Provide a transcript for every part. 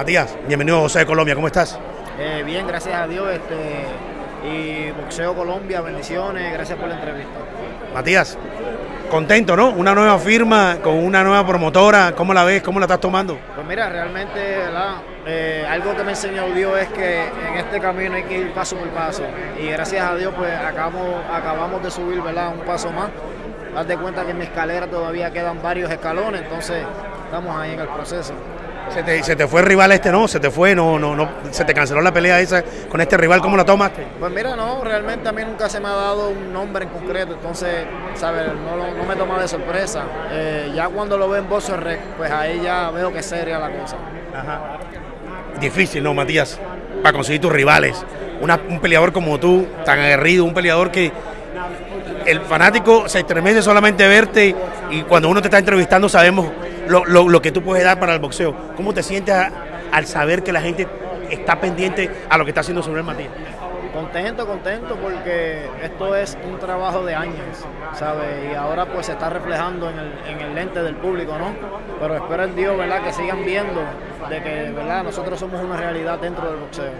Matías, bienvenido a José de Colombia, ¿cómo estás? Eh, bien, gracias a Dios. Este, y Boxeo Colombia, bendiciones, gracias por la entrevista. Matías, contento, ¿no? Una nueva firma con una nueva promotora, ¿cómo la ves? ¿Cómo la estás tomando? Pues mira, realmente. Eh, algo que me enseñó Dios es que en este camino hay que ir paso por paso. Y gracias a Dios, pues acabamos, acabamos de subir, ¿verdad? Un paso más. Haz de cuenta que en mi escalera todavía quedan varios escalones, entonces estamos ahí en el proceso. Se te, se te fue el rival este, ¿no? Se te fue, no, no, no, se te canceló la pelea esa con este rival, ¿cómo la tomaste? Pues mira, no, realmente a mí nunca se me ha dado un nombre en concreto, entonces, ¿sabes? No, no me toma de sorpresa. Eh, ya cuando lo veo en Boxer Rec, pues ahí ya veo que es seria la cosa. Difícil, ¿no, Matías? Para conseguir tus rivales. Una- un peleador como tú, tan aguerrido, un peleador que el fanático se estremece solamente verte y cuando uno te está entrevistando sabemos lo, lo- lo que tú puedes dar para el boxeo. ¿Cómo te sientes a- al saber que la gente está pendiente a lo que está haciendo sobre el Matías? Contento, contento, porque esto es un trabajo de años, ¿sabes? Y ahora pues se está reflejando en el, en el lente del público, ¿no? Pero espero en Dios, ¿verdad? Que sigan viendo de que, ¿verdad? Nosotros somos una realidad dentro del boxeo.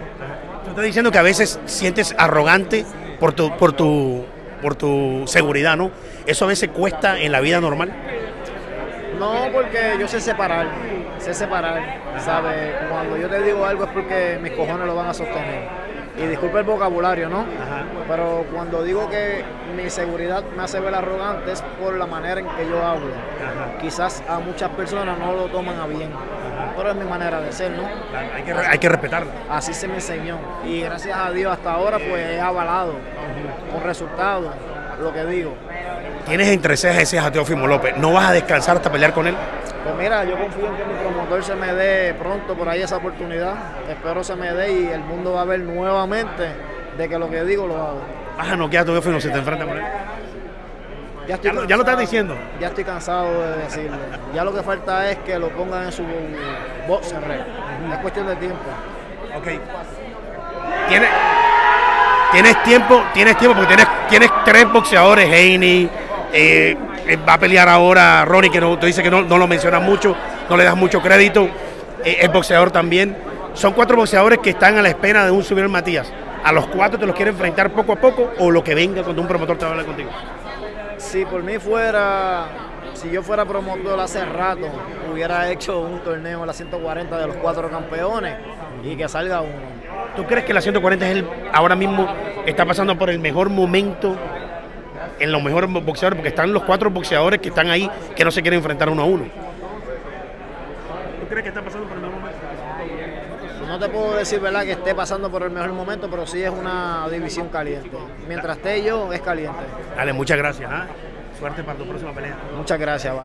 Tú estás diciendo que a veces sientes arrogante por tu, por tu, por tu seguridad, ¿no? Eso a veces cuesta en la vida normal. No, porque yo sé separar, sé separar, ¿sabes? Cuando yo te digo algo es porque mis cojones lo van a sostener. Y disculpa el vocabulario, ¿no? Pero cuando digo que mi seguridad me hace ver arrogante es por la manera en que yo hablo. Quizás a muchas personas no lo toman a bien, pero es mi manera de ser, ¿no? Hay que, hay que respetarlo. Así se me enseñó. Y gracias a Dios hasta ahora pues he avalado con resultados lo que digo. Tienes entre cejas ese a Teófimo López. ¿No vas a descansar hasta pelear con él? Pues mira, yo confío en que mi promotor se me dé pronto por ahí esa oportunidad. Espero se me dé y el mundo va a ver nuevamente de que lo que digo lo hago. Vas a noquear a Teófimo si te enfrentas con él. Ya, estoy Ya lo, ya lo estás diciendo. Ya estoy cansado de decirlo. Ya lo que falta es que lo pongan en su boxer red. Es cuestión de tiempo. Ok. ¿Tienes, tienes tiempo, tienes tiempo porque tienes, tienes tres boxeadores, Heine, eh, eh, va a pelear ahora Ronnie, que no, tú dices que no, no lo mencionas mucho, no le das mucho crédito, eh, es boxeador también. Son cuatro boxeadores que están a la espera de un subir Matías. ¿A los cuatro te los quiere enfrentar poco a poco o lo que venga cuando un promotor te va a hablar contigo? Si por mí fuera, si yo fuera promotor hace rato, hubiera hecho un torneo en la 140 de los cuatro campeones y que salga uno. ¿Tú crees que la 140 es el, ahora mismo está pasando por el mejor momento en los mejores boxeadores? Porque están los cuatro boxeadores que están ahí que no se quieren enfrentar uno a uno. ¿Tú crees que está pasando por el mejor momento? No te puedo decir verdad que esté pasando por el mejor momento, pero sí es una división caliente. Mientras esté yo, es caliente. Dale, muchas gracias. ¿ah? Suerte para tu próxima pelea. Muchas gracias.